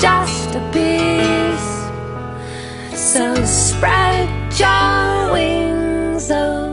just a piece. So spread your wings. Oh.